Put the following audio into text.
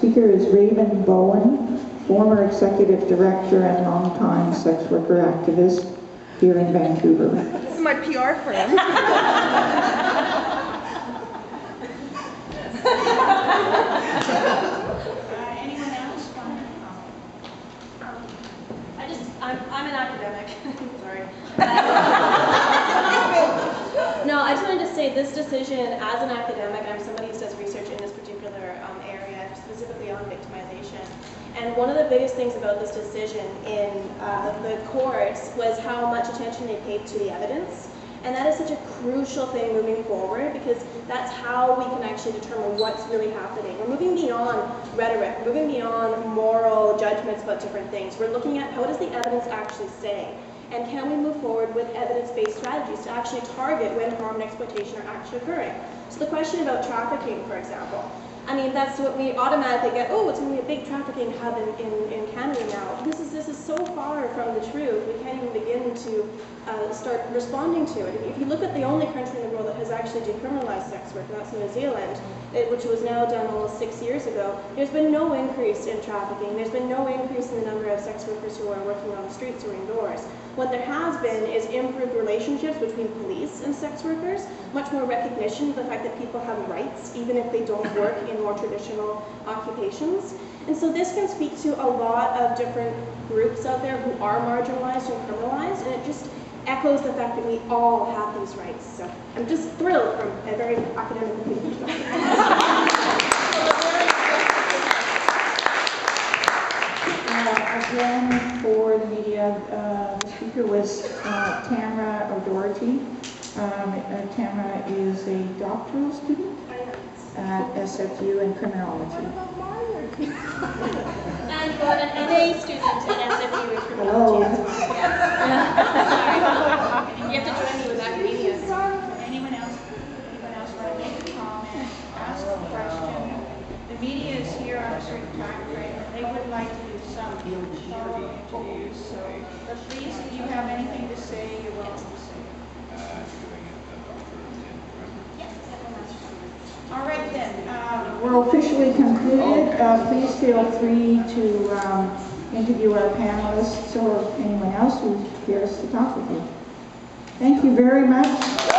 speaker is Raven Bowen, former executive director and longtime sex worker activist here in Vancouver. This is my PR firm. Uh, Anyone else want? I just, I'm, I'm an academic, sorry. No, I just wanted to say this decision, as an academic, I'm somebody who does research in this particular um, on victimization. And one of the biggest things about this decision in uh, the courts was how much attention they paid to the evidence. And that is such a crucial thing moving forward because that's how we can actually determine what's really happening. We're moving beyond rhetoric, moving beyond moral judgments about different things. We're looking at how does the evidence actually say? And can we move forward with evidence-based strategies to actually target when harm and exploitation are actually occurring? So the question about trafficking, for example, I mean, that's what we automatically get, oh, it's going to be a big trafficking hub in, in, in Canada now. This is, this is so far from the truth, we can't even begin to uh, start responding to it. If you look at the only country in the world that has actually decriminalized sex work, and that's New Zealand, it, which was now done almost six years ago, there's been no increase in trafficking. There's been no increase in the number of sex workers who are working on the streets or indoors. What there has been is improved relationships between police and sex workers, much more recognition of the fact that people have rights, even if they don't work in more traditional occupations. And so this can speak to a lot of different groups out there who are marginalized and criminalized, and it just echoes the fact that we all have these rights. So I'm just thrilled from a very Again, for the media, uh, the speaker was uh, Tamara O'Doherty. Um, uh, Tamara is a doctoral student at SFU in criminology. And an MA student at SFU in Hello. criminology well. Yeah. Sorry. You have to join me with academia. Anyone else, anyone else want to make a comment, ask a question? The media is here on a certain time frame, and they would like to do some thorough interviews, so, but please, if you have anything to say, you're welcome to say. All right then, um, We're officially concluded. Uh, Please feel free to um, interview our panelists or anyone else who cares to talk with you. Thank you very much.